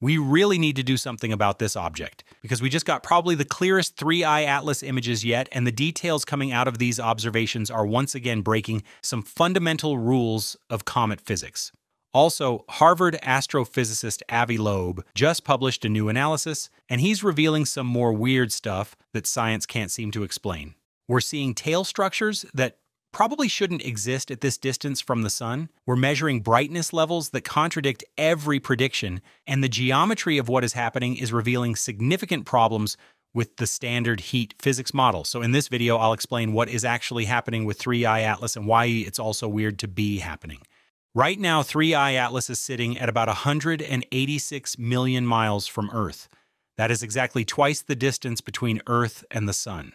We really need to do something about this object because we just got probably the clearest 3I Atlas images yet, and the details coming out of these observations are once again breaking some fundamental rules of comet physics. Also, Harvard astrophysicist Avi Loeb just published a new analysis, and he's revealing some more weird stuff that science can't seem to explain. We're seeing tail structures that probably shouldn't exist at this distance from the sun. We're measuring brightness levels that contradict every prediction, and the geometry of what is happening is revealing significant problems with the standard heat physics model. So in this video, I'll explain what is actually happening with 3I Atlas and why it's also weird to be happening. Right now, 3I Atlas is sitting at about 186 million miles from Earth. That is exactly twice the distance between Earth and the Sun.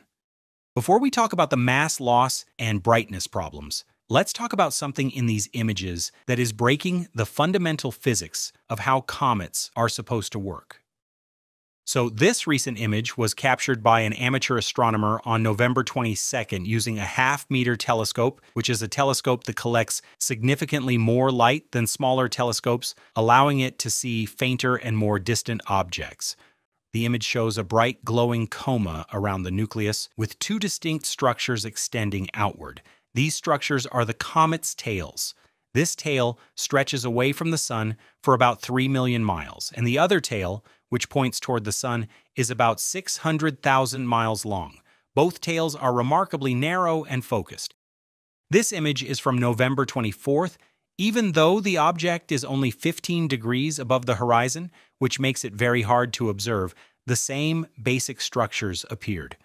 Before we talk about the mass loss and brightness problems, let's talk about something in these images that is breaking the fundamental physics of how comets are supposed to work. So this recent image was captured by an amateur astronomer on November 22nd using a half-meter telescope, which is a telescope that collects significantly more light than smaller telescopes, allowing it to see fainter and more distant objects. The image shows a bright glowing coma around the nucleus with two distinct structures extending outward. These structures are the comet's tails. This tail stretches away from the sun for about 3 million miles, and the other tail, which points toward the sun, is about 600,000 miles long. Both tails are remarkably narrow and focused. This image is from November 24th even though the object is only 15 degrees above the horizon, which makes it very hard to observe, the same basic structures appeared.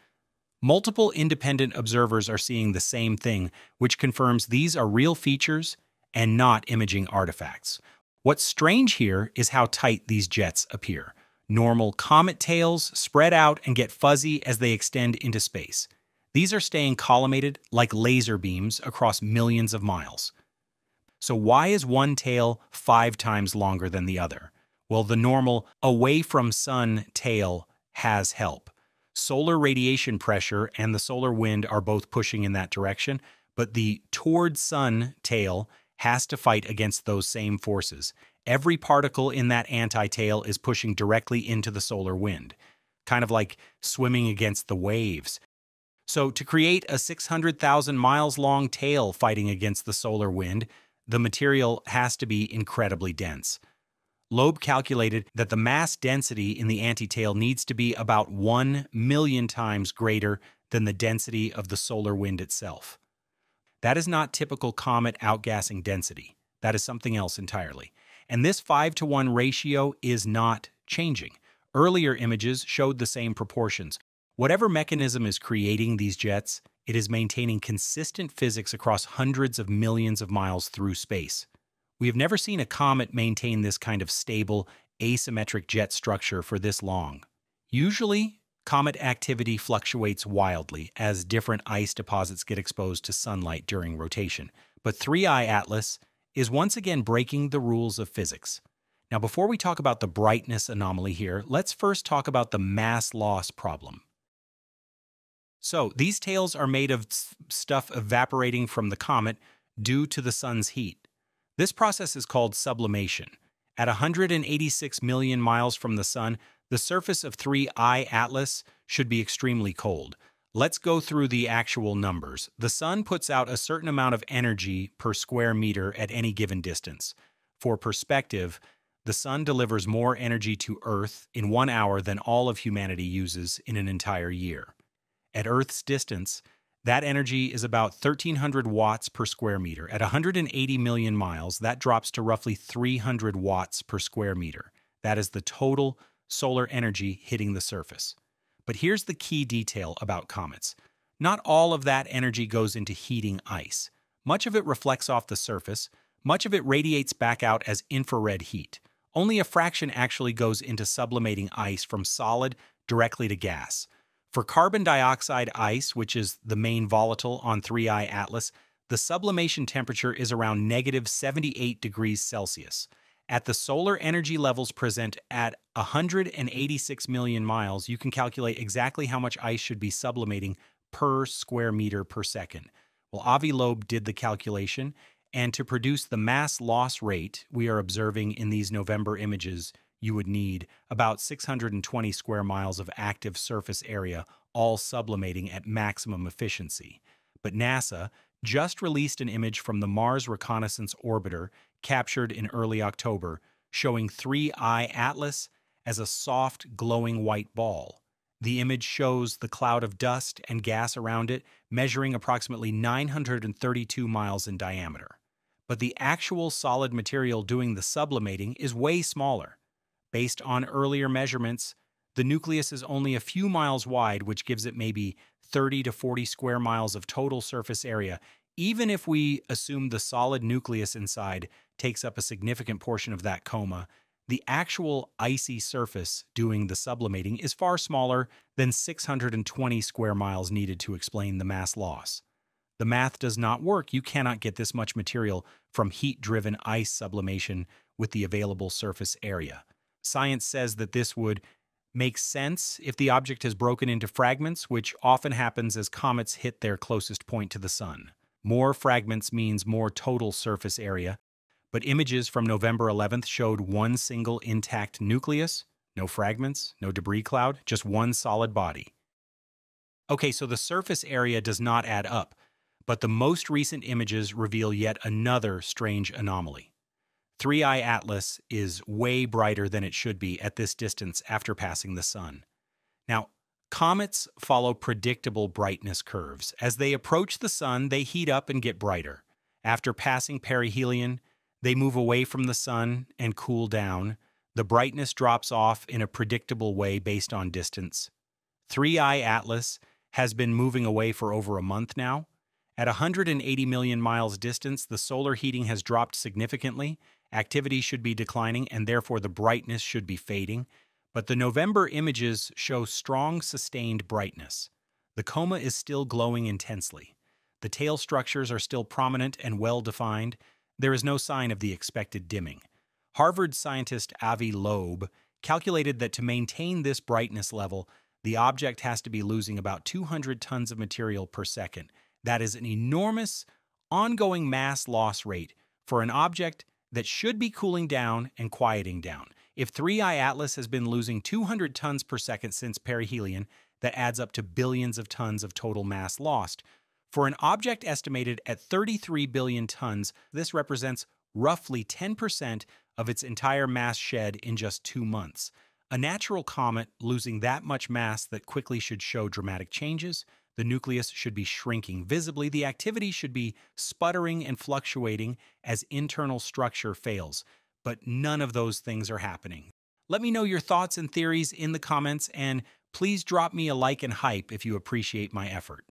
Multiple independent observers are seeing the same thing, which confirms these are real features and not imaging artifacts. What's strange here is how tight these jets appear. Normal comet tails spread out and get fuzzy as they extend into space. These are staying collimated like laser beams across millions of miles. So why is one tail five times longer than the other? Well, the normal away from sun tail has help. Solar radiation pressure and the solar wind are both pushing in that direction, but the toward sun tail has to fight against those same forces. Every particle in that anti-tail is pushing directly into the solar wind, kind of like swimming against the waves. So to create a 600,000 miles long tail fighting against the solar wind, the material has to be incredibly dense. Loeb calculated that the mass density in the antitail needs to be about 1 million times greater than the density of the solar wind itself. That is not typical comet outgassing density. That is something else entirely. And this 5 to 1 ratio is not changing. Earlier images showed the same proportions. Whatever mechanism is creating these jets, it is maintaining consistent physics across hundreds of millions of miles through space. We have never seen a comet maintain this kind of stable, asymmetric jet structure for this long. Usually, comet activity fluctuates wildly as different ice deposits get exposed to sunlight during rotation. But 3I Atlas is once again breaking the rules of physics. Now, before we talk about the brightness anomaly here, let's first talk about the mass loss problem. So these tails are made of stuff evaporating from the comet due to the sun's heat. This process is called sublimation. At 186 million miles from the sun, the surface of 3I Atlas should be extremely cold. Let's go through the actual numbers. The sun puts out a certain amount of energy per square meter at any given distance. For perspective, the sun delivers more energy to Earth in one hour than all of humanity uses in an entire year. At Earth's distance, that energy is about 1300 watts per square meter. At 180 million miles, that drops to roughly 300 watts per square meter. That is the total solar energy hitting the surface. But here's the key detail about comets. Not all of that energy goes into heating ice. Much of it reflects off the surface, much of it radiates back out as infrared heat. Only a fraction actually goes into sublimating ice from solid directly to gas. For carbon dioxide ice, which is the main volatile on 3I Atlas, the sublimation temperature is around negative 78 degrees Celsius. At the solar energy levels present at 186 million miles, you can calculate exactly how much ice should be sublimating per square meter per second. Well, Avi Loeb did the calculation, and to produce the mass loss rate we are observing in these November images, you would need about 620 square miles of active surface area, all sublimating at maximum efficiency. But NASA just released an image from the Mars Reconnaissance Orbiter captured in early October, showing 3I Atlas as a soft, glowing white ball. The image shows the cloud of dust and gas around it, measuring approximately 932 miles in diameter. But the actual solid material doing the sublimating is way smaller. Based on earlier measurements, the nucleus is only a few miles wide, which gives it maybe 30 to 40 square miles of total surface area, even if we assume the solid nucleus inside takes up a significant portion of that coma, the actual icy surface doing the sublimating is far smaller than 620 square miles needed to explain the mass loss. The math does not work. You cannot get this much material from heat-driven ice sublimation with the available surface area. Science says that this would make sense if the object has broken into fragments, which often happens as comets hit their closest point to the sun. More fragments means more total surface area, but images from November 11th showed one single intact nucleus, no fragments, no debris cloud, just one solid body. Okay, so the surface area does not add up, but the most recent images reveal yet another strange anomaly. 3I Atlas is way brighter than it should be at this distance after passing the sun. Now, comets follow predictable brightness curves. As they approach the sun, they heat up and get brighter. After passing perihelion, they move away from the sun and cool down. The brightness drops off in a predictable way based on distance. 3I Atlas has been moving away for over a month now. At 180 million miles distance, the solar heating has dropped significantly, activity should be declining and therefore the brightness should be fading, but the November images show strong sustained brightness. The coma is still glowing intensely. The tail structures are still prominent and well defined. There is no sign of the expected dimming. Harvard scientist Avi Loeb calculated that to maintain this brightness level, the object has to be losing about 200 tons of material per second. That is an enormous, ongoing mass loss rate for an object that should be cooling down and quieting down. If 3I Atlas has been losing 200 tons per second since perihelion, that adds up to billions of tons of total mass lost. For an object estimated at 33 billion tons, this represents roughly 10% of its entire mass shed in just two months. A natural comet losing that much mass that quickly should show dramatic changes the nucleus should be shrinking visibly. The activity should be sputtering and fluctuating as internal structure fails. But none of those things are happening. Let me know your thoughts and theories in the comments, and please drop me a like and hype if you appreciate my effort.